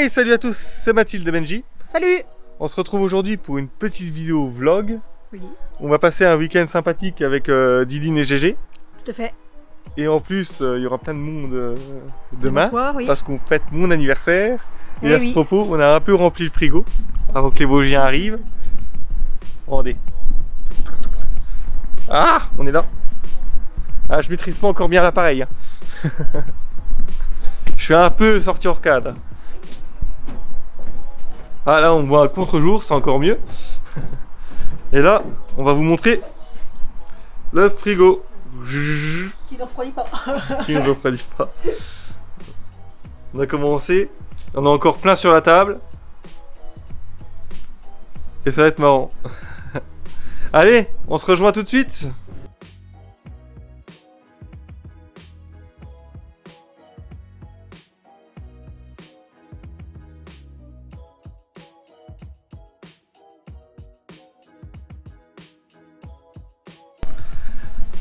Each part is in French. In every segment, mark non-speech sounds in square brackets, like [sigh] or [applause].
Hey, salut à tous, c'est Mathilde et Benji. Salut On se retrouve aujourd'hui pour une petite vidéo vlog. Oui, On va passer un week-end sympathique avec euh, Didine et GG. tout à fait. Et en plus, euh, il y aura plein de monde euh, demain. Bonsoir, oui. Parce qu'on fête mon anniversaire. Et Eh à ce propos, on a un peu rempli le frigo avant que les Vosgiens arrivent. Regardez. Ah, on est là. Ah, je maîtrise pas encore bien l'appareil. hein. [laughs] je suis un peu sorti hors cadre. Ah là, on voit un contre-jour, c'est encore mieux. [laughs] Et là, on va vous montrer le frigo. Qui ne refroidit pas. [laughs] Qui ne refroidit pas. On a commencé. On a encore plein sur la table. Et ça va être marrant. [laughs] Allez, on se rejoint tout de suite.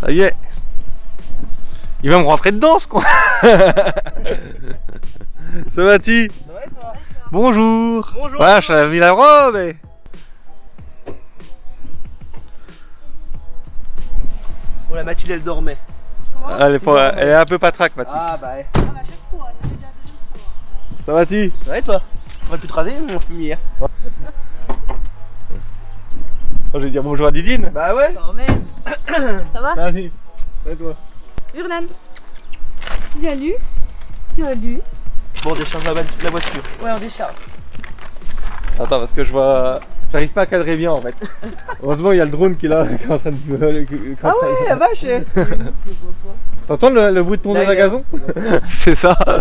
Ça y est. Il va me rentrer dedans ce con. [laughs] Ça va tu Bonjour. Bonjour. Ouais, je t'avais mis la robe. eh. Oh la Mathilde elle dormait. Elle est, pas- elle est un peu patraque Mathilde. Ah bah ouais. Ça va tu Ça va et toi? On aurait pu te raser mon fumier. Je vais dire bonjour à Didine. Bah ouais. Quand même. [coughs] Ça va Salut. Ça va toi Urlan. Tu as lu Tu as lu Bon on décharge la, la voiture. Ouais, on décharge. Attends parce que je vois... J'arrive pas à cadrer bien en fait. [laughs] Heureusement il y a le drone qui est là, qui est en train de... Ah ouais la vache. [laughs] T'entends le, le bruit de Là, à gazon [laughs] C'est ça. Ah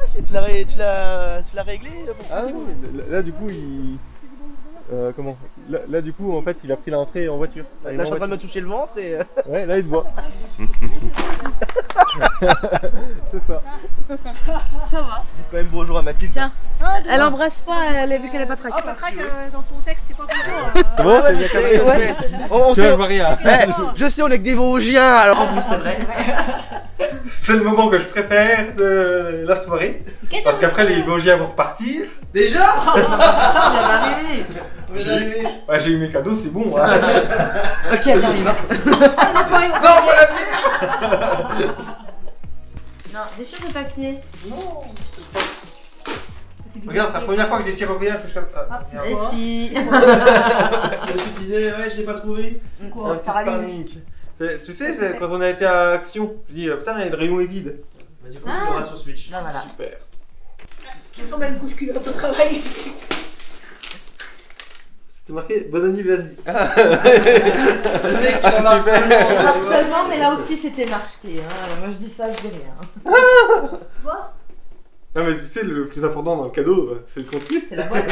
vache et tu l'as ré- tu l'as tu l'as réglé Ah oui, là, là, du coup il... Euh, comment? Là, là, du coup en fait il a pris l'entrée en voiture. Là je suis en train de me toucher le ventre et. euh, Ouais là il te voit. [laughs] C'est ça. Ça va. Dis quand même bonjour à Mathilde. Tiens. Elle embrasse pas, elle a vu qu'elle est pas traquée. Ah, bah, craque, euh, dans ton texte, c'est pas bon. C'est bon, c'est bien cadré. ouais. On, on sait. vois, je vois rien. Eh, je sais on est que des Vosgiens alors en plus c'est vrai. [laughs] C'est le moment que je préfère de la soirée. Parce qu'après les Vosgiens vont repartir. Déjà? [laughs] Attends, on vient d'arriver. Ouais, j'ai eu mes cadeaux, c'est bon. hein. [laughs] Ok, on y va. Non pas la vie Non, déchire le papier. Regarde, c'est la première fois que j'ai tiré au rien que je ça. Ah, Regarde. Et si. Je suis disais ouais je l'ai pas trouvé. C'est un petit Starlink. C'est- Tu sais, c'est quand on a été à Action, je dis euh, putain, le rayon est vide. Bah, du coup Ah. tu l'auras sur Switch. Non, voilà. Super. Qui ressemble à une couche culotte au travail? C'était marqué bon anniversaire. Le mec Ah, super. harcèlement, mais là aussi c'était marqué. Hein. Moi je dis ça, je dis rien. [laughs] Quoi? Non, mais tu sais, le plus important dans le cadeau, c'est le contenu. C'est la boîte.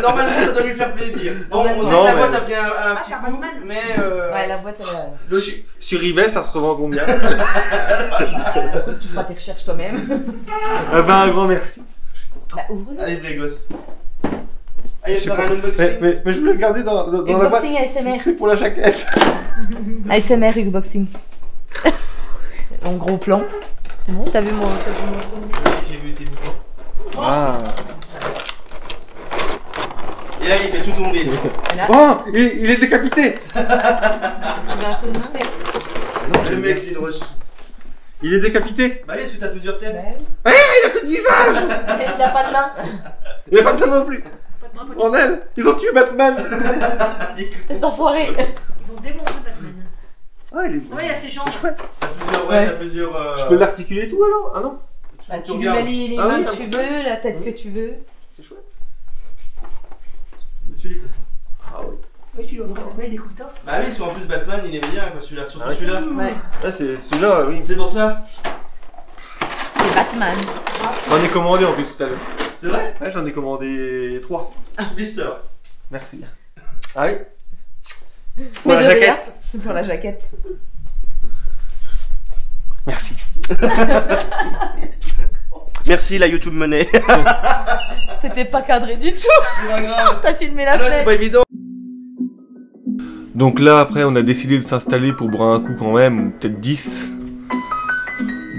Normalement, ça doit lui faire plaisir. Bon, on sait Non, que la mais- boîte a pris un, un Ah, petit coup, mais euh, Ouais, la boîte elle a. le Sur- eBay, ça se revend combien? Écoute, tu feras tes recherches toi-même. Eh ben, un grand merci. Bah, ouvre-le. Allez, vrai gosse. Allez, Je sais faire pas. un Mais, unboxing. mais, mais je voulais le garder dans, dans, dans la boîte. Unboxing ASMR. C'est pour la jaquette. [laughs] ASMR Unboxing. [laughs] en gros plan. C'est bon, t'as vu mon. t'as J'ai vu tes boutons. Ah. Et là, il fait tout tomber. ça. Oh, il, il est décapité. Un coup de main merci. Le mec, c'est une roche. Il est décapité. Bah, allez, suite à plusieurs têtes. Bah Il a plus de visage. [laughs] oui. Il a pas de main. Il a pas de main non plus. Pas bras, pas Bordel, ils ont tué Batman. [laughs] C'est enfoiré. Ils ont démonté Batman. Ah, il est... Ouais, il y a ses jambes. T'as plusieurs, ouais, Ouais. t'as plusieurs. euh, Je peux l'articuler et tout alors Ah non tu- Bah, tu tu lui mets les, les Ah mains oui, que tu veux, la tête que tu veux. C'est chouette. Les couteaux. Ah oui. Oui, tu dois vraiment les couteaux. Bah, oui, soit en plus Batman, il est bien, quoi, celui-là, surtout Ah celui-là. Ouais. Ah, c'est celui-là, oui. C'est pour ça. Batman. J'en ai commandé en plus tout à l'heure. C'est vrai? Ouais, j'en ai commandé trois. Sous blister. Merci. Ah oui Pour Mais la jaquette. C'est pour la jaquette. Merci. [laughs] Merci, la YouTube Money. [laughs] T'étais pas cadré du tout. c'est pas grave. [laughs] T'as filmé la Ah, là, c'est fête. pas évident. Donc là, après, on a décidé de s'installer pour boire un coup quand même, ou peut-être 10.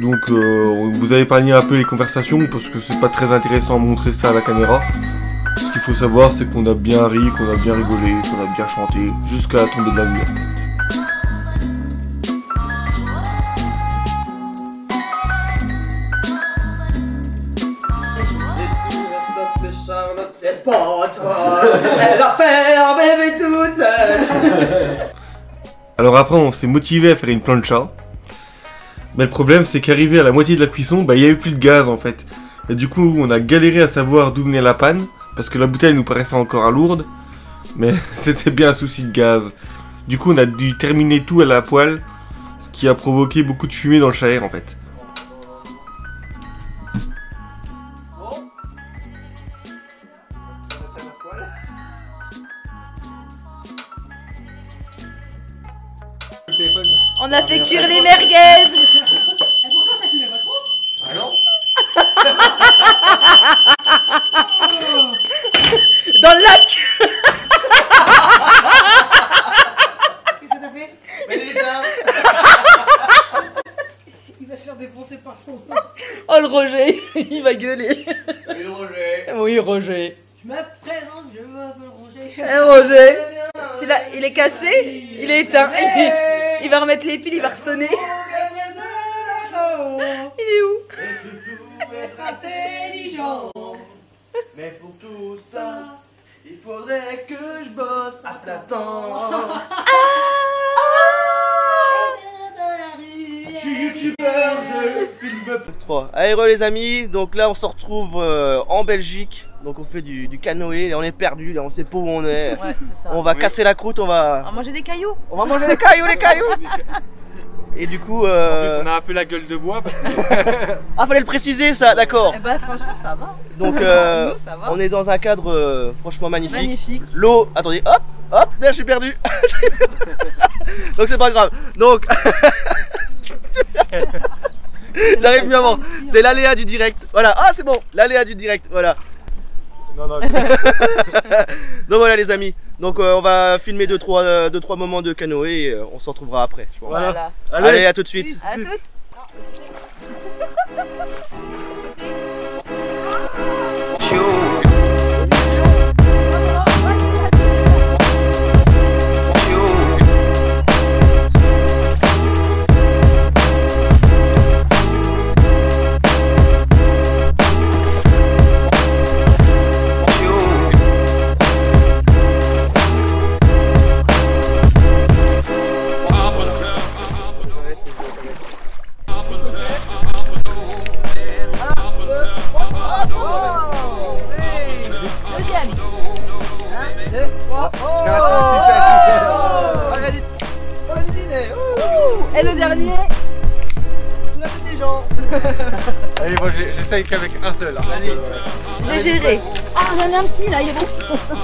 Donc euh, vous a épargné un peu les conversations parce que c'est pas très intéressant à montrer ça à la caméra. Ce qu'il faut savoir c'est qu'on a bien ri, qu'on a bien rigolé, qu'on a bien chanté jusqu'à la tombée de la nuit. en fait. Charlotte, c'est pas toi. Elle a fait un bébé toute seule. [laughs] Alors après on s'est motivé à faire une plancha. Mais le problème c'est qu'arrivé à la moitié de la cuisson, bah il y a eu plus de gaz en fait. Et du coup on a galéré à savoir d'où venait la panne, parce que la bouteille nous paraissait encore à lourde. Mais [laughs] c'était bien un souci de gaz. Du coup on a dû terminer tout à la poêle, ce qui a provoqué beaucoup de fumée dans le chair en fait. On a fait cuire les merguez Et pourtant, ça fumait pas trop. dans le lac Qu'est-ce que t'as fait [laughs] Il va se faire défoncer par son. Oh le Roger, il va gueuler. salut Roger. Oui Roger. Je me présente, je m'appelle Roger. Eh Roger tu l'as- Il est cassé Il est éteint. Il, [laughs] il va remettre les piles, il va ressonner. Il est où faudrait que je bosse à plein temps. Je suis youtubeur, je filme 3. Allez re les amis, donc là on se retrouve euh, en Belgique, donc on fait du, du canoë, et on est perdu, là on sait pas où on est. Ouais, c'est ça. On va casser la croûte, on va, On va manger des cailloux. on va manger les cailloux, les cailloux [laughs] Et du coup, euh... a un peu la gueule de bois parce que... [laughs] ah fallait le préciser ça, d'accord. Eh ben franchement ça va. Donc [laughs] euh, Nous, ça va. on est dans un cadre euh, franchement magnifique. Magnifique. L'eau, attendez, hop, hop, là je suis perdu. [laughs] Donc c'est pas grave. Donc J'arrive plus avant. C'est l'aléa du direct. Voilà. Ah c'est bon. L'aléa du direct. Voilà. Non, non, Donc voilà les amis. Donc euh, on va filmer 2-3 deux, trois, euh, deux, trois moments de canoë et euh, on se retrouvera après. Je pense. Voilà. Voilà. Allez, à tout de suite. À toutes. Moi j'essaye qu'avec un seul. hein. J'ai géré. Ah, on en a un petit là, il est bon. [laughs]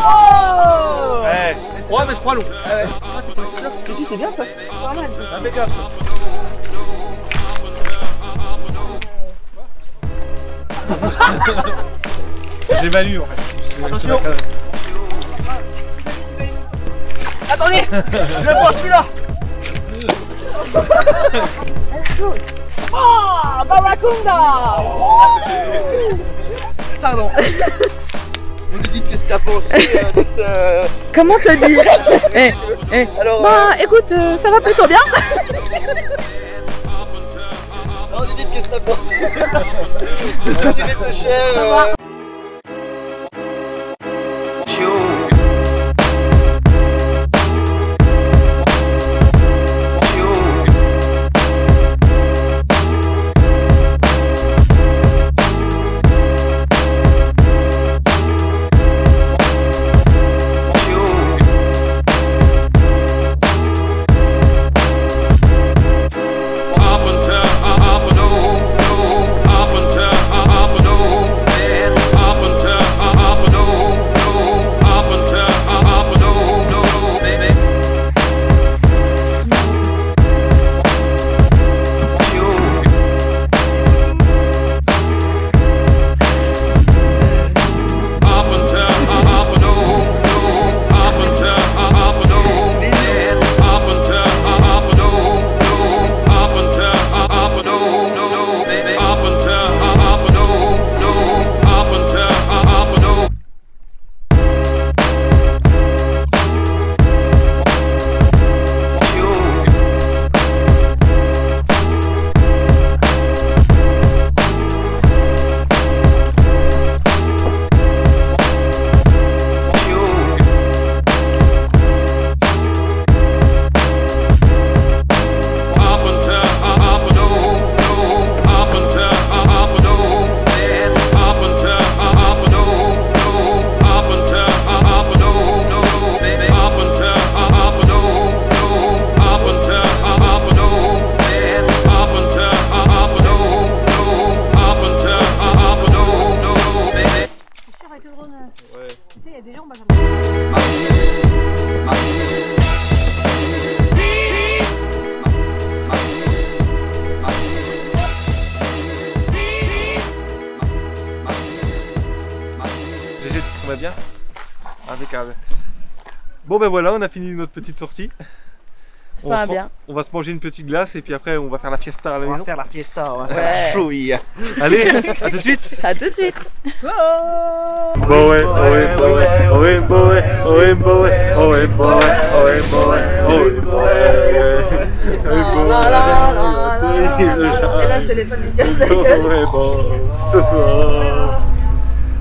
Oh Ouais, 3 mais 3 longs. Ah ouais. Ah, c'est Si, bien ça. Pas mal ça. Impeccable ça. [laughs] J'évalue en fait. Attention. Attendez Je le prends celui-là [laughs] Ah, Barracuda Pardon. On [laughs] nous dit qu'est-ce que t'as pensé euh, de ce... Comment te dire [laughs] Eh, eh. Alors, Bah écoute, euh, ça va plutôt bien. [laughs] on nous dit qu'est-ce que t'as pensé de ce petit ricochet Bon ben voilà, on a fini notre petite sortie. On pas bien. On va se manger une petite glace et puis après on va faire la fiesta à la On va maison. faire la fiesta, on va Ouais. faire la chouille. Allez, à tout de suite À tout de suite. Et là, le téléphone se casse la gueule. ce soir.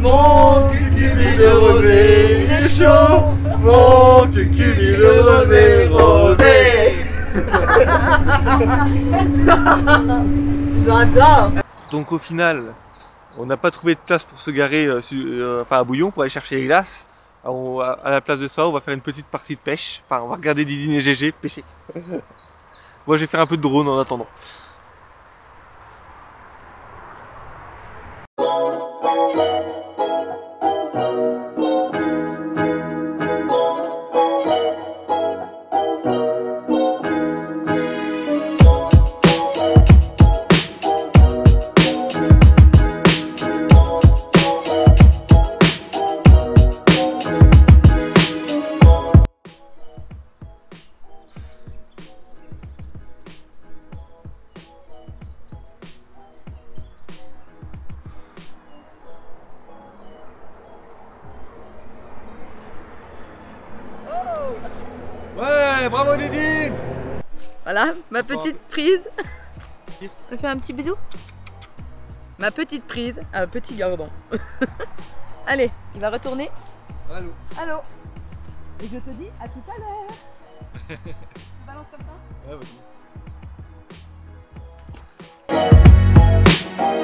Mon cul, cul vide de rosé, il est chaud. Mon cul, cul vide de rosé, rosé. [laughs] J'adore. Donc au final, on n'a pas trouvé de place pour se garer euh, su- euh, enfin, à Bouillon pour aller chercher les glaces. Alors, on à la place de ça, on va faire une petite partie de pêche. Enfin, on va regarder Didine et GG pêcher. Moi, je vais faire un peu de drone en attendant. Fait un petit bisou. Ma petite prise, un petit gardon. [laughs] Allez, il va retourner. Allô Allô Et je te dis à tout à l'heure. [laughs] Tu balances comme ça? Ouais,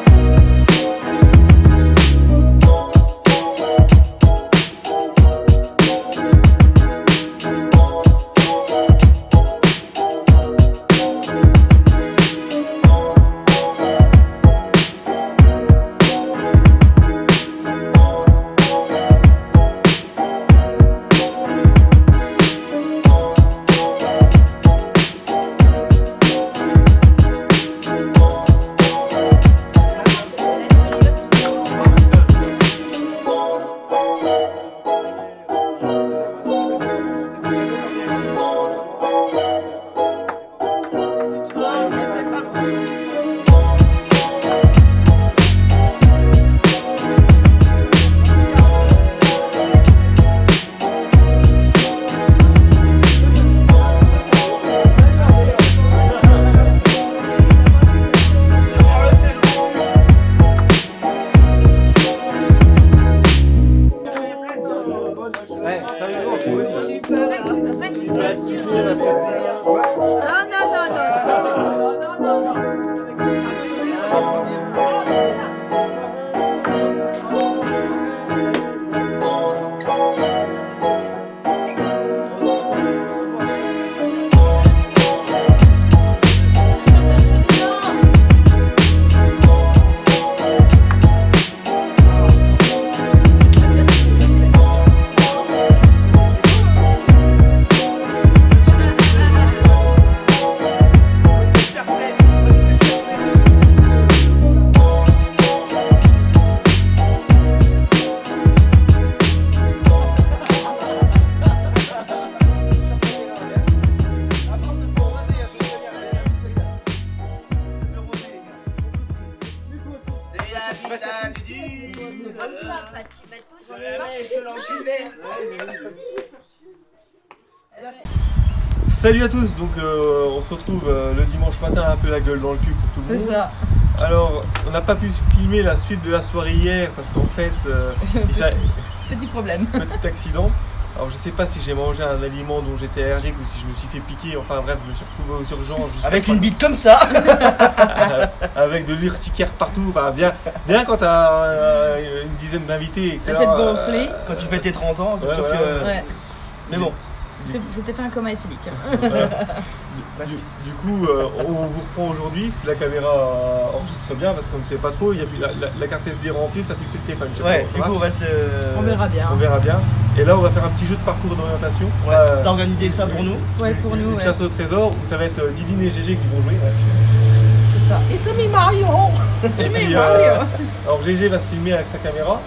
vas-y. Se retrouve euh, le dimanche matin un peu la gueule dans le cul pour tout le monde. C'est ça. Alors, on n'a pas pu filmer la suite de la soirée hier parce qu'en fait, euh, [laughs] Petit problème. petit accident. Alors je sais pas si j'ai mangé un aliment dont j'étais allergique ou si je me suis fait piquer, enfin bref, je me suis retrouvé aux urgences. Avec une bite comme ça. [laughs] avec de l'urticaire partout, enfin bien, bien quand t'as euh, une dizaine d'invités La tête euh, gonflée. Quand tu fais tes 30 ans, c'est Ouais, sûr voilà, que. Ouais. Mais bon. C'était pas un coma éthylique. [laughs] Du, du coup, euh, on vous reprend aujourd'hui si la caméra euh, enregistre bien parce qu'on ne sait pas trop. Il y a plus, la, la- la carte SD est remplie, ça fixe le téléphone. Ouais, du coup, on va se. On verra bien. On verra bien. Et là, on va faire un petit jeu de parcours d'orientation. Ouais, Euh, t'as organisé ça pour nous Ouais, pour nous, une ouais. chasse au trésor où ça va être euh, Didine et GG qui vont jouer. ouais. C'est ça. It's me Mario puis, euh, alors GG va se filmer avec sa caméra.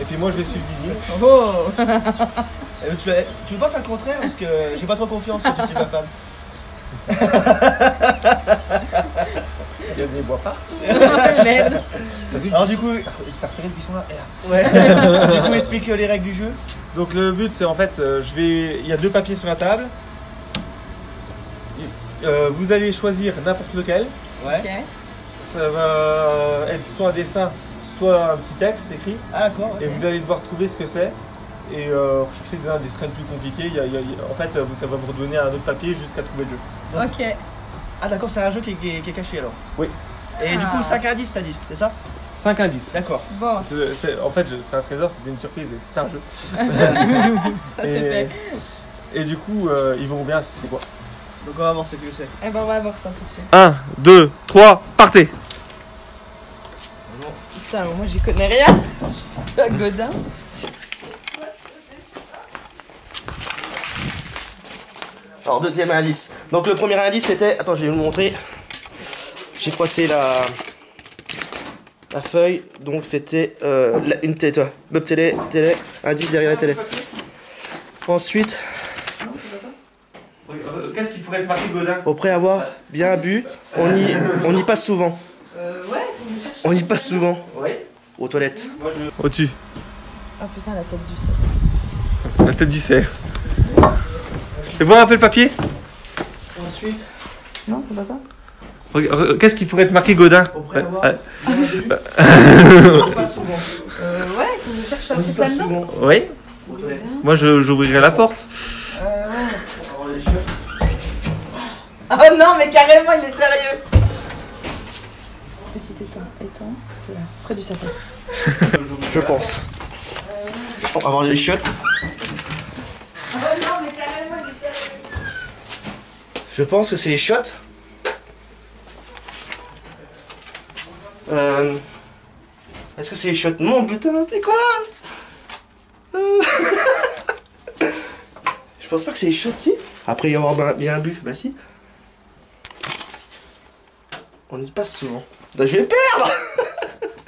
Et puis moi, je vais suivre Didine. Oh [laughs] Euh, tu, veux, tu veux pas faire le contraire parce que j'ai pas trop confiance quand tu suis ma femme. Il y a des bois partout. [laughs] Alors du coup, repéré le buisson là ouais. [laughs] du coup, explique euh, les règles du jeu. Donc le but, c'est en fait, euh, je vais, il y a deux papiers sur la table. Euh, vous allez choisir n'importe lequel. Ouais. Ça va être soit un dessin, soit un petit texte écrit. Ah d'accord. Et vous allez devoir trouver ce que c'est. Et euh, rechercher des indices très plus compliqués. Il y a- il y a- il y a- en fait, vous- ça va vous redonner un autre papier jusqu'à trouver le jeu. Ok. Ah d'accord, c'est un jeu qui est, qui est- qui est caché alors. Oui. Et du coup, Ah. 5 indices t'as dit, c'est ça 5 indices. D'accord. Bon, C'est- c'est- en fait, je- c'est un trésor, c'était une surprise, et c'est un jeu. [laughs] ça c'est et, fait. et du coup, euh, ils verront bien si c'est quoi. Donc on va voir ce que c'est. Eh ben on va voir ça tout de suite. 1, 2, 3, partez Putain, moi j'y connais rien. Je suis pas Godin. Alors deuxième indice. Donc le premier indice c'était, attends je vais vous le montrer. J'ai froissé la la feuille. Donc c'était euh, une télé, toi. Bob télé, télé, indice derrière la télé. Ensuite, Qu'est-ce qui pourrait être marqué Godin? après avoir bien bu, on y on y passe souvent. Euh, ouais. On y passe souvent Oui. aux toilettes. Au-dessus, Oh putain, la tête du cerf. la tête du cerf. Fais voir un peu le papier? Ensuite, Non, c'est pas ça Qu'est-ce qui pourrait être marqué Godin? Euh, bu, on y passe souvent. Euh, ouais, faut que je cherche un truc là-dedans. Oui. Moi, je- j'ouvrirai la porte. Euh, ouais. On va avoir les chiottes. Oh non, mais carrément, il est sérieux. Petit étang, étang, c'est là, près du sapin. Je pense. On va avoir les chiottes. Oh non, mais carrément, il est sérieux. Je pense que c'est les chiottes. Euh... Est-ce que c'est les chiottes Non, putain, c'est quoi Euh. [laughs] Je pense pas que c'est les chiottes, si. Après y avoir bien- bien bu, bah si. On y passe souvent. Putain, je vais perdre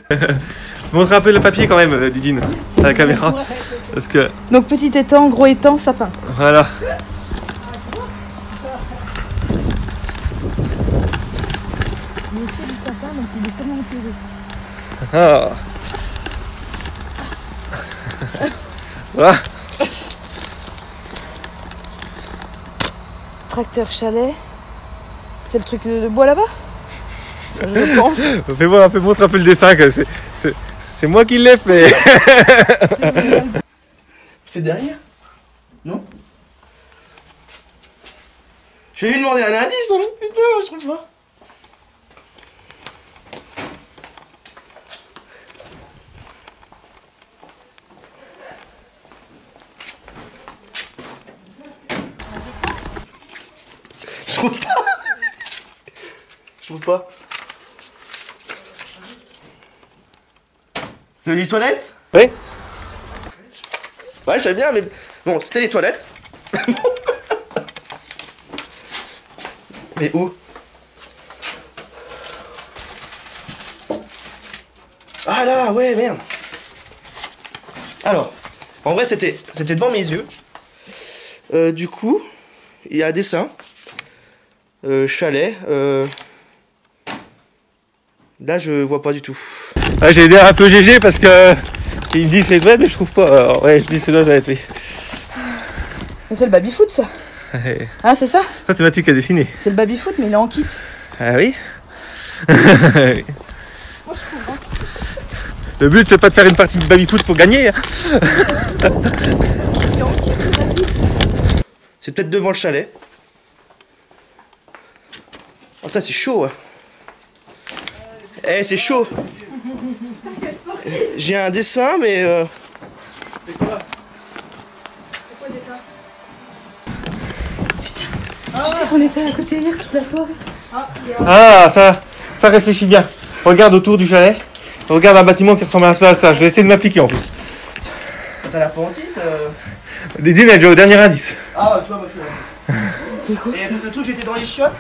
[laughs] Montre un peu le papier quand même, euh, Didine, à la caméra. Parce que, Donc petit étang, gros étang, sapin. voilà. Ah. Voilà. Tracteur chalet. C'est le truc de, bois là-bas? Je pense. Fais voir, fais montre un peu le dessin. que c'est- c'est- C'est moi qui l'ai fait. [laughs] C'est derrière? Non? Je vais lui demander un indice, hein Putain, je trouve pas. Je trouve pas. Je trouve pas. C'est les toilettes? Oui. Ouais, je savais bien, mais bon, c'était les toilettes. mais où? Ah là, ouais, merde. Alors, en vrai, c'était c'était devant mes yeux. Euh, du coup, il y a un dessin. Euh, chalet. Euh... Là, je vois pas du tout. Ah, J'ai aidé un peu GG parce que il me dit c'est vrai mais je trouve pas. Alors, ouais, je dis c'est vrai, oui. Mais c'est le baby-foot ça. Ah, c'est ça Ça c'est Mathieu qui a dessiné. C'est le baby-foot, mais il est en kit. Ah oui [laughs] Le but c'est pas de faire une partie de baby foot pour gagner. hein. C'est peut-être devant le chalet. Oh putain, c'est chaud. ouais. Eh, c'est chaud. J'ai un dessin, mais. euh, On était à côté hier toute la soirée. Ah, ça, ça réfléchit bien. Regarde autour du chalet. Regarde un bâtiment qui ressemble à ça. ça. Je vais essayer de m'appliquer en plus. T'as la pentite euh... Dédine, elle est déjà au dernier indice. Ah, tu vois, moi je suis là. C'est quoi Et le truc, j'étais dans les chiottes.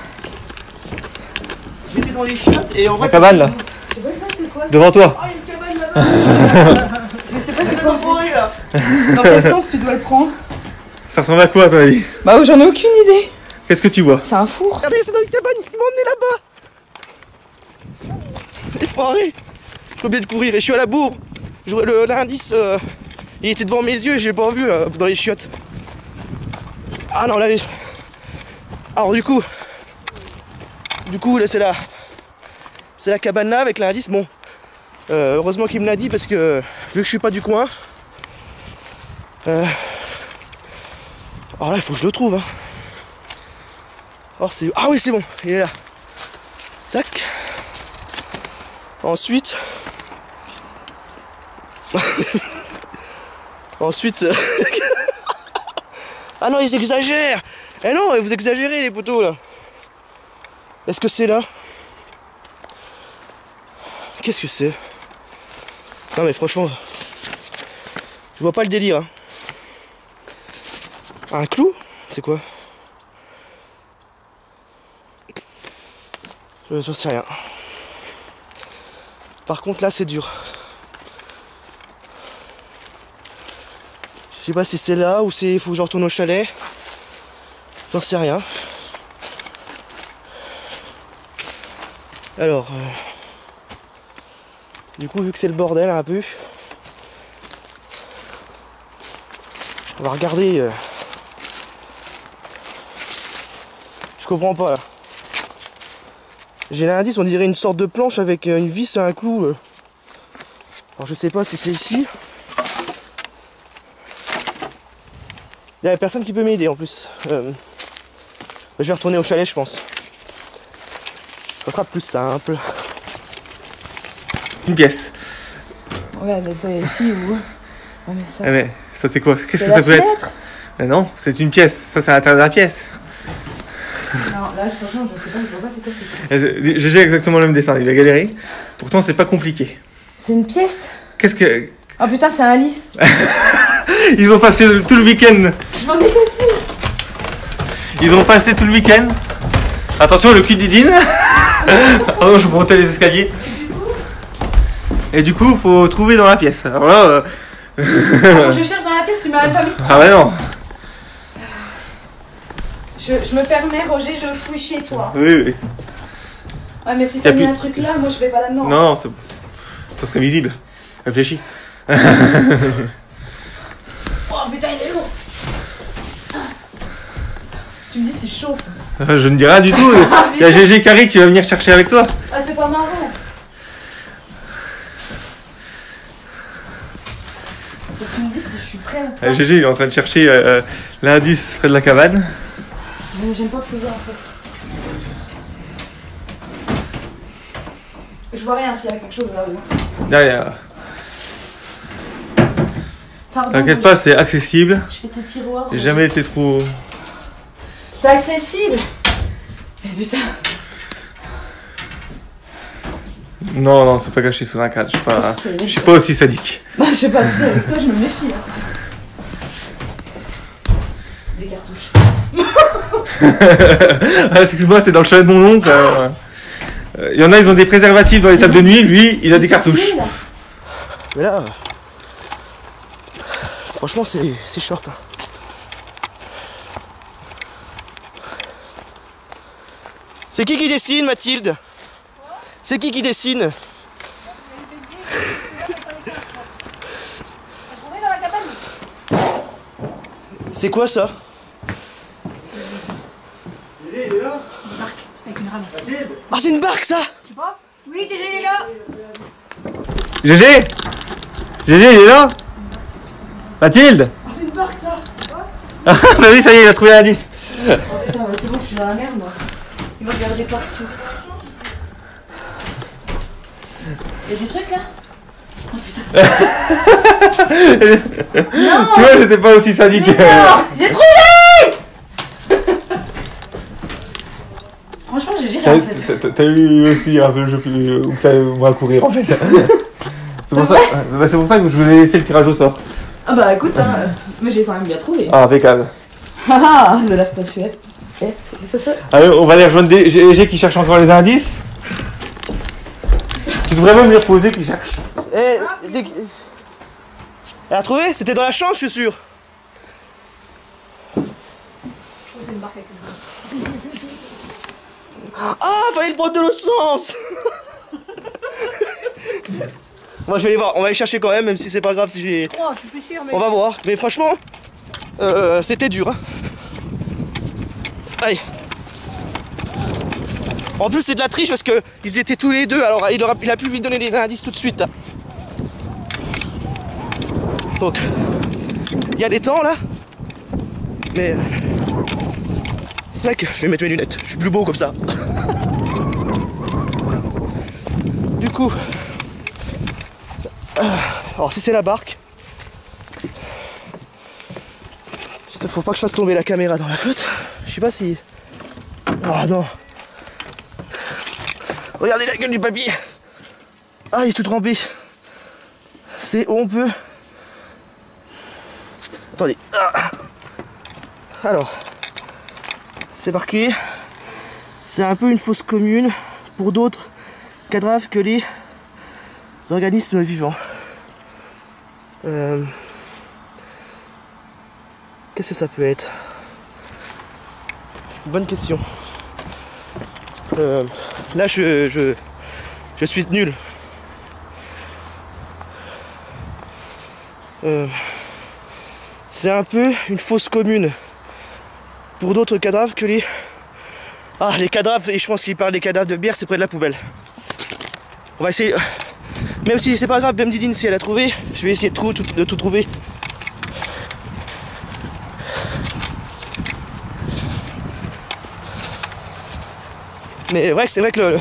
J'étais dans les chiottes et en La cabane là, Je sais pas c'est quoi. devant toi. Ah, il y a une cabane là-bas [laughs] Je sais pas C'est c'est quoi. forêt là Dans [laughs] quel sens tu dois le prendre Ça ressemble à quoi à ton avis Bah j'en ai aucune idée. Qu'est-ce que tu vois C'est un four. Regardez, c'est dans une cabane, ils m'ont emmené là-bas Les foirés J'ai oublié de courir et je suis à la bourre. Le- L'indice, euh, il était devant mes yeux et je l'ai pas vu euh, dans les chiottes. Ah non, là. les- Alors du coup. Du coup, là c'est la. C'est la cabane là avec l'indice. Bon. euh, heureusement qu'il me l'a dit parce que vu que je suis pas du coin. euh, alors là, il faut que je le trouve. Hein. C'est. Ah oui c'est bon, il est là. Tac. Ensuite. [laughs] Ensuite. euh, [laughs] ah non ils exagèrent Eh non vous exagérez les poteaux là Est-ce que c'est là? Qu'est-ce que c'est? Non mais franchement. Je vois pas le délire. hein. Un clou? C'est quoi? Je j'en sais rien. Par contre là c'est dur. Je sais pas si c'est là ou c'est faut que je retourne au chalet. J'en sais rien. Alors euh, du coup vu que c'est le bordel un peu. On va regarder. euh, Je comprends pas là. J'ai l'indice, on dirait une sorte de planche avec euh, une vis et un clou. Alors je sais pas si c'est ici. Il y a personne qui peut m'aider en plus. Je vais retourner au chalet je pense. Ça sera plus simple. Une pièce. Ouais mais c'est ici ou. Ouais mais ça. Ah mais ça c'est quoi? Qu'est-ce C'est que ça peut être? Mais Non, c'est une pièce. Ça c'est à l'intérieur de la pièce. Non là franchement je sais pas, je vois pas c'est quoi ce truc. Euh, GG a exactement le même dessin. Il va galérer. Pourtant c'est pas compliqué. C'est une pièce? Qu'est-ce que Oh putain c'est un lit. [laughs] ils ont passé tout le week-end Je m'en étais sûre. Ils ont passé tout le week-end. Attention, le cul d'Idine. [laughs] [laughs] oh non, je montais les escaliers. Et du coup, faut trouver dans la pièce. Alors là, euh, [laughs] Je cherche dans la pièce, tu m'as même pas mis. ah bah non. Je, je me permets Roger, je fouille chez toi. Oui, oui. Ouais mais si t'as mis un truc là, moi je vais pas là-dedans. Non, non, ça serait visible. Réfléchis. [laughs] Oh putain il est lourd. Tu me dis c'est chaud. [laughs] Je ne dis rien du tout. Il y a GG Carré qui va venir chercher avec toi. Ah c'est pas marrant. Faut que tu me dises si je suis prêt ou pas. Euh, GG, il est en train de chercher euh, l'indice près de la cabane. Mais j'aime pas fouiller en fait. Je vois rien s'il y a quelque chose là-haut. Derrière. Pardon. T'inquiète pas, c'est accessible. Je fais tes tiroirs. J'ai jamais été trop. C'est accessible. Mais putain. Non, non, c'est pas caché sous un cadre. Je suis pas, je suis pas aussi sadique. Bah, je sais pas, tu sais, avec toi, je me méfie. Là. Des cartouches. [laughs] Ah, Excuse-moi, t'es dans le chalet de mon oncle. alors, euh, Il y en a, ils ont des préservatifs dans les tables de nuit. Lui, il a des cartouches. Là? Mais là. euh, Franchement c'est c'est short. hein. C'est qui qui dessine Mathilde C'est qui qui dessine C'est quoi ça Ah c'est une barque ça Oui, Gégé, il est là. GG GG, il est là Mathilde Ah, c'est une barque ça Ah [laughs] bah oui, ça y est, il a trouvé l'indice. Oh putain, bah, c'est bon, je suis dans la merde moi. Va regarder partout. Il y a des trucs là Oh putain. [laughs] Tu vois, j'étais pas aussi sadique. J'ai trouvé [laughs] T'as en fait. t'as- t'as eu aussi un peu le jeu plus. où t'as moins à courir en fait. [laughs] C'est pour, ça, bah, c'est pour ça que je vous ai laissé le tirage au sort. Ah bah écoute, hein, euh, mais j'ai quand même bien trouvé. Ah, impeccable. Ah, de la statuette. Eh, c'est- c'est ça. Allez, on va aller rejoindre des GG qui cherchent encore les indices. Tu devrais même les reposer qui cherchent. Eh. Elle a trouvé C'était dans la chambre, je suis sûr. Ah, fallait le prendre de l'autre sens [laughs] Moi je vais aller voir, on va aller chercher quand même, même si c'est pas grave si j'ai... Oh, je suis plus sûre, mais. On va voir, mais franchement, euh, c'était dur. Hein. Allez. En plus c'est de la triche parce que ils étaient tous les deux, alors il, aura, il a pu lui donner des indices tout de suite. Donc, il y a des temps là, mais c'est vrai que je vais mettre mes lunettes, je suis plus beau comme ça. [laughs] du coup, alors si c'est la barque, faut pas que je fasse tomber la caméra dans la flotte. Sais pas si. Oh non. Regardez la gueule du papier. Ah, il est tout trempé. C'est où on peut. Attendez. Ah. Alors. C'est marqué. C'est un peu une fausse commune pour d'autres cadavres que les organismes vivants. Euh, Qu'est-ce que ça peut être? Bonne question. Euh, là, je, suis nul. Euh, c'est un peu une fausse commune pour d'autres cadavres que les. Ah, les cadavres, et je pense qu'il parle des cadavres de bière, c'est près de la poubelle. On va essayer. Même si c'est pas grave, même si elle a trouvé, je vais essayer de tout trouver. Mais ouais, c'est vrai que le,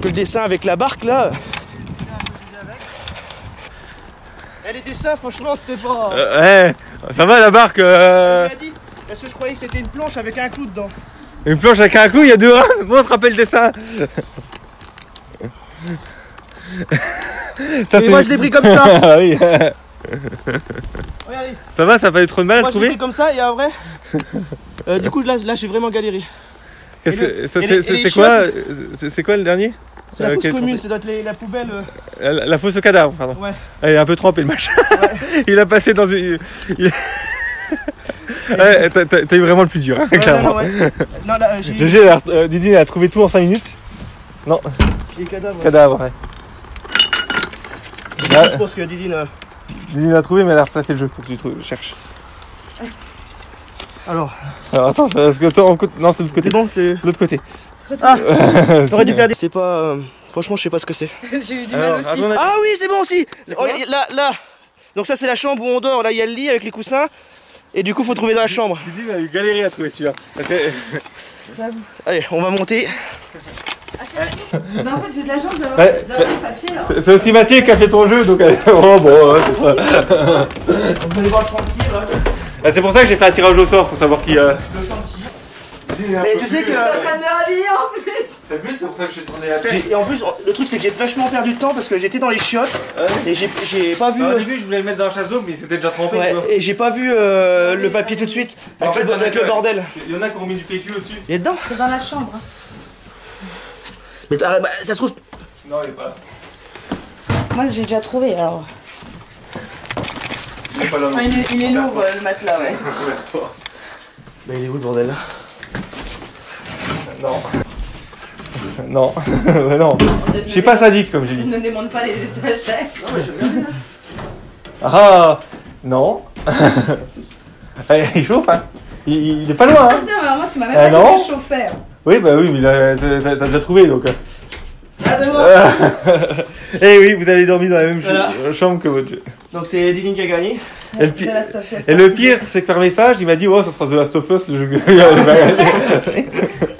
que le dessin avec la barque là. Eh, les dessins, franchement, c'était pas. Euh, ouais, ça va la barque euh, dit, Est-ce que je croyais que c'était une planche avec un clou dedans Une planche avec un clou, il y a deux rames. Moi, on te rappelle le dessin. [laughs] Ça, Et moi, je l'ai pris comme ça. [laughs] Oui. Regardez, Ça va, ça fait trop de mal à moi le je l'ai trouver pris comme ça et après. euh, du coup, là, là j'ai vraiment galéré. C'est- quoi C'est c'est quoi le dernier C'est la Euh, quel commune, ça doit être les- la poubelle. euh, la, la fausse au cadavre, pardon. Ouais. Elle est un peu trempée le machin. [laughs] il a passé dans une. [laughs] Ouais, t'as- eu vraiment le plus dur, hein, Ouais, non, clairement. non, ouais. Là, a- euh, trouvé tout en 5 minutes. Non, les cadavres. cadavre, ouais. Là, Je pense que Didine. euh, Didi l'a trouvé, mais elle a replacé le jeu pour que tu trouves, cherches. Alors, Alors attends, parce que toi, en côté- non, c'est de l'autre côté. c'est bon, c'est. De l'autre côté. Ah [laughs] T'aurais dû faire des. C'est pas. euh, Franchement, je sais pas ce que c'est. [laughs] J'ai eu du Alors, mal aussi. Ah oui, c'est bon aussi Oh, Là, là Donc, ça, c'est la chambre où on dort. Là, il y a le lit avec les coussins. Et du coup, faut trouver dans la chambre. Didi a eu galéré à trouver celui-là. Parce que- Allez, on va monter. Bah en fait j'ai de la chance d'avoir Ouais. là. C'est c'est aussi Mathieu qui a fait ton jeu, donc elle- [laughs] oh bon, ouais, c'est ça. Vous allez voir le chantier là. Ah, C'est pour ça que j'ai fait un tirage au sort pour savoir qui. euh. Mais tu sais que. en train de me rhabiller en plus. C'est pour ça que j'ai tourné la j'ai- Et en plus, le truc c'est que j'ai vachement perdu de temps parce que j'étais dans les chiottes et j'ai pas vu. Au euh, début, je voulais le mettre dans la chasse d'eau, mais c'était déjà trempé. Ouais, et j'ai pas vu euh, le papier tout de suite En avec, fait, le, il avec que- le bordel. Il y en a qui ont mis du PQ au-dessus. Il est dedans C'est dans la chambre. hein. Mais ah, bah, ça se trouve. Non, il est pas là. Moi j'ai déjà trouvé alors. Il est pas là. non. il, est, il est lourd euh, le matelas ouais. [laughs] Bah, il est où le bordel là Non. Non, [laughs] Ouais, non. Je suis pas sadique comme j'ai dit. Ne démonte pas les étagères. Ah non. [laughs] Eh, il chauffe, hein. Il, il est pas loin, hein. Putain, mais alors moi tu m'as même Ah pas non. dit que je chauffais. Oui, bah oui, mais t'as déjà trouvé donc. euh. Ah de moi. Eh oui, vous avez dormi dans la même Voilà. chambre que votre jeu. Donc c'est Dylan qui a gagné. Et le, pi- The Last of Us et le pire, c'est que par message, il m'a dit Oh, ça sera The Last of Us, le jeu.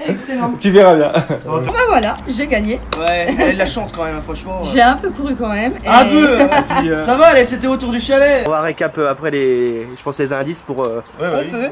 Excellent. tu verras bien. Bah voilà, j'ai gagné. Ouais, elle a de la chance quand même, franchement. J'ai un peu couru quand même. et- Un peu hein. [laughs] Ça va, allez, c'était autour du chalet On va récap euh, après les, je pense les indices pour... euh, Ouais, On peut.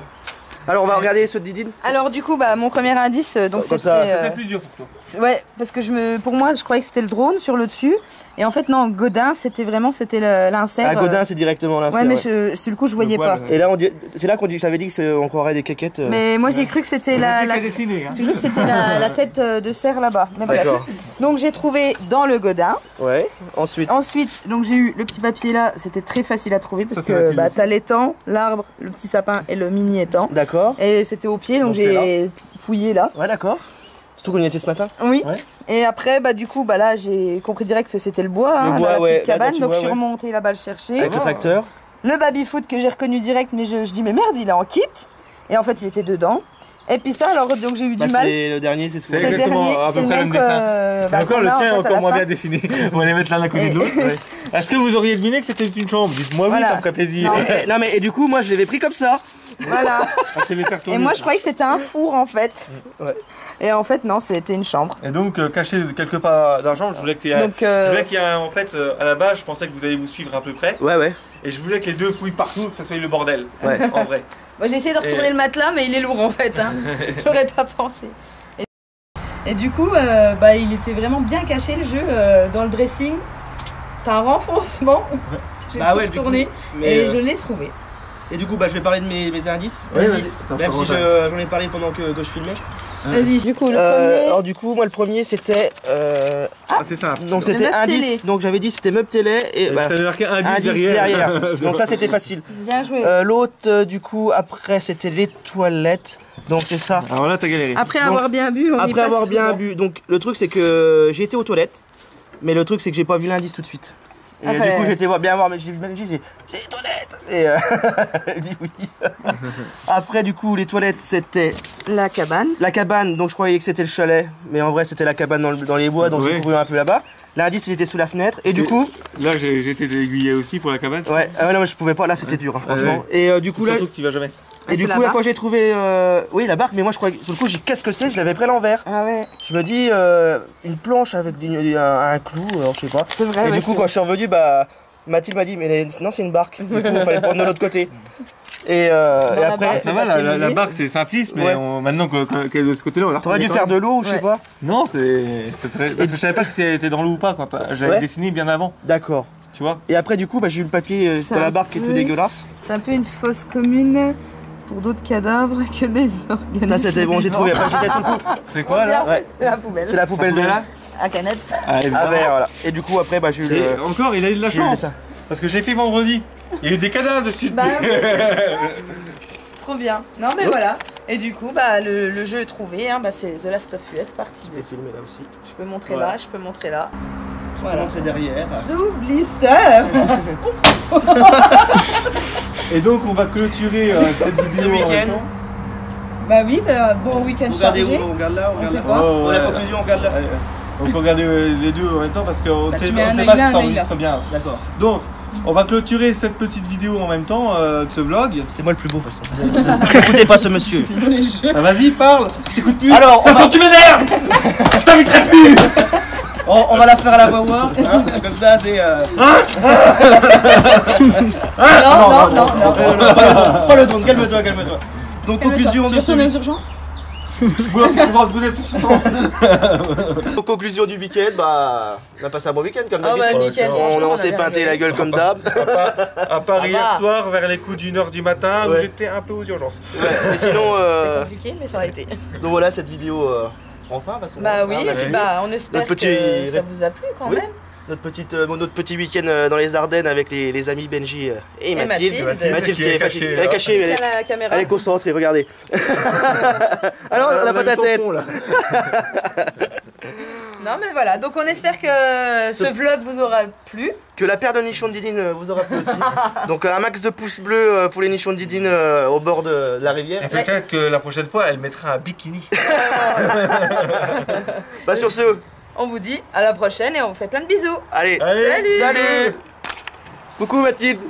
Alors on va regarder ceux de Didine. Alors du coup, bah mon premier indice, euh, donc Comme c'était, ça, euh, C'était plus dur pour toi. ouais, parce que je me, pour moi, je croyais que c'était le drone sur le dessus, et en fait non, Godin, c'était vraiment, c'était l'insert. Ah euh, Godin c'est directement là. Ouais, mais vrai. je, sur le coup, je voyais pas. Et là on dit, c'est là qu'on dit, j'avais dit que c'est- on croirait des caquettes. euh. Mais moi, j'ai cru que c'était la, la- dessiné. Hein. j'ai cru que c'était la, la tête euh, de cerf là-bas. D'accord. Donc j'ai trouvé dans le Godin. Ouais. Ensuite. Ensuite, donc j'ai eu le petit papier là, c'était très facile à trouver parce Ça, que bah, t'as l'étang, l'arbre, le petit sapin et le mini étang. D'accord. Et c'était au pied, donc, j'ai fouillé là. Ouais d'accord. Surtout qu'on y était ce matin. Oui. Ouais. Et après, bah du coup, bah là, j'ai compris direct que c'était le bois, Le hein, bois, la ouais, petite cabane. donc vois, je suis remontée là-bas le chercher. Avec le tracteur. Le baby foot que j'ai reconnu direct, mais je, je dis mais merde, il est en kit. Et en fait, il était dedans. Et puis ça, alors donc j'ai eu Bah, du mal. c'est le dernier, c'est ce C'est exactement dernier, à peu près le même dessin. euh, bah, encore, le tien est encore la moins fin. bien dessiné. [laughs] On va les mettre l'un à côté de l'autre. [laughs] Est-ce que vous auriez deviné que c'était une chambre? Dites-moi oui, Voilà. ça me ferait plaisir. Non, Eh, Non mais et du coup moi je l'avais pris comme ça. Voilà. Ah. Et moi, je croyais que c'était un four en fait. Ouais. Et en fait, non, c'était une chambre. Et donc, euh, caché quelque part d'argent, je voulais qu'il y ait. Donc, euh, Je voulais qu'il y ait un- en fait, euh, à la base, je pensais que vous alliez vous suivre à peu près. Ouais ouais. Et je voulais que les deux fouillent partout, que ça soit le bordel. Ouais. En vrai. Moi j'ai essayé de retourner Et- le matelas, mais il est lourd en fait. Hein. [laughs] J'aurais pas pensé. Et, et du coup, euh, bah, il était vraiment bien caché le jeu euh, dans le dressing. T'as un renfoncement. [laughs] J'ai Bah tout ouais, du retourné coup, Mais, et euh, je l'ai trouvé. Et du coup bah je vais parler de mes, mes indices. Attends, Même si je- j'en ai parlé pendant que, que je filmais. Vas-y. Du coup, le Euh, premier. alors du coup moi le premier c'était euh, Ah, c'est simple. donc c'était indice. télé. Donc j'avais dit c'était meuble télé et bah, T'avais marqué indice, indice derrière. [laughs] donc ça c'était facile. Bien joué. Euh, L'autre euh, du coup après c'était les toilettes. Donc c'est ça. Alors là, t'as galéré. Après donc, avoir bien bu, on y Après passe avoir bien souvent. bu. Donc le truc c'est que j'ai été aux toilettes. Mais le truc c'est que j'ai pas vu l'indice tout de suite. Et Ah, du fallait- coup j'étais voir- bien voir mais j'ai vu j'ai dit j'ai les toilettes et euh, [laughs] elle dit oui. [laughs] Après du coup les toilettes c'était La cabane. la cabane donc je croyais que c'était le chalet mais en vrai c'était la cabane dans, le- dans les bois donc Oui. j'ai couru un peu là-bas. L'indice il était sous la fenêtre et du coup Là, été aiguillé aussi pour la cabane. ouais ah ouais, non mais je pouvais pas là c'était dur hein, Ouais, franchement. Et euh, du coup là Surtout que tu vas jamais. Et Ah, du c'est la coup là quand j'ai trouvé euh, oui la barque mais moi je croyais sur le coup j'ai dit, qu'est-ce que c'est? Je l'avais pris à l'envers. Ah ouais. Je me dis euh, une planche avec des- un, un clou alors je sais pas. C'est vrai. Et ouais, du coup, c'est- quand je suis revenu, bah, Mathilde m'a dit, mais non, c'est une barque. Du coup, il fallait prendre de l'autre côté. Et, euh, Dans et la après, barque. Ça va, la, la- la mouillé. barque c'est simpliste, mais Ouais. on- maintenant que- que- qu'elle est de ce côté-là, on la t'aurais dû reconnaît faire quand de l'eau ou je sais Ouais. pas. même. Non, c'est. ça serait- Parce que je savais pas que c'était dans l'eau ou pas quand j'avais Ouais. dessiné bien avant, D'accord. tu vois? Et après, du coup, bah, j'ai eu le papier euh, Ça de la barque qui est tout peut- dégueulasse. C'est un peu une fosse commune pour d'autres cadavres que les organismes. Ça, c'était bon, j'ai trouvé. Après, j'étais sur le coup. C'est quoi là Ouais. C'est la poubelle. C'est la poubelle de là À canette. Ah, verre, voilà. Et du coup, après, bah, j'ai eu Et encore, il a eu de la j'ai chance. Parce que je l'ai fait vendredi. Il y a eu des cadavres dessus. Bah oui, [laughs] Trop bien. Non mais voilà. Et du coup, bah le, le jeu est trouvé. Hein, bah, c'est The Last of Us partie 2. Je vais filmer là aussi. Je peux montrer Voilà. là, je peux montrer là. Je Voilà. montrer derrière. Sous blister. [laughs] Et donc, on va clôturer euh, cette [laughs] Ce vidéo. en week-end. bah oui, bah, bon week-end Regardez où chargé. On regarde là, on regarde sait là. pas. Oh, la ouais. conclusion, on regarde là. Allez, Donc, regardez euh, les deux en même temps parce qu'on Bah, sait, on sait pas si ça enregistre bien. D'accord. Donc, on va clôturer cette petite vidéo en même temps euh, de ce vlog. C'est moi le plus beau, de toute façon. [laughs] Écoutez pas ce monsieur. Ah, Vas-y, parle, je t'écoute plus. Alors, De toute on façon, tu m'énerves [laughs] Je t'inviterai plus On, on va la faire à la voix voix, hein, comme ça c'est. Euh... Non, non, non, non. euh, non, pas le ton, pas le ton, calme-toi, calme-toi. Donc conclusion de urgences. [laughs] Donc, conclusion du week-end, bah on a passé un bon week-end comme Ah bah d'habitude. on, franchement, on s'est peinté la gueule comme d'hab. À part Ça hier soir, vers les coups d'une heure du matin, Ouais. j'étais un peu aux urgences. Ouais, mais sinon, C'était euh, compliqué, mais ça a été. donc voilà cette vidéo. euh, enfin, façon. Bah oui, on bah on espère Notre petit- que ça vous a plu quand Oui. même. notre petite, euh, notre petit week-end euh, dans les Ardennes avec les, les amis Benji euh, et, Et Mathilde. Mathilde. Mathilde Qui qui est est cachée. Elle est là. cachée, elle la caméra. elle est concentrée, regardez. [laughs] Alors, on n'a pas ta tête. [laughs] Non mais voilà, donc on espère que ce vlog vous aura plu. Que la paire de nichons de Didine euh, vous aura plu aussi. [laughs] Donc euh, un max de pouces bleus euh, pour les nichons de Didine au bord de, la rivière. Et peut-être que la prochaine fois, elle mettra un bikini. [laughs] [laughs] Bah sur ce, On vous dit à la prochaine et on vous fait plein de bisous. allez, Allez, Salut. salut Coucou Mathilde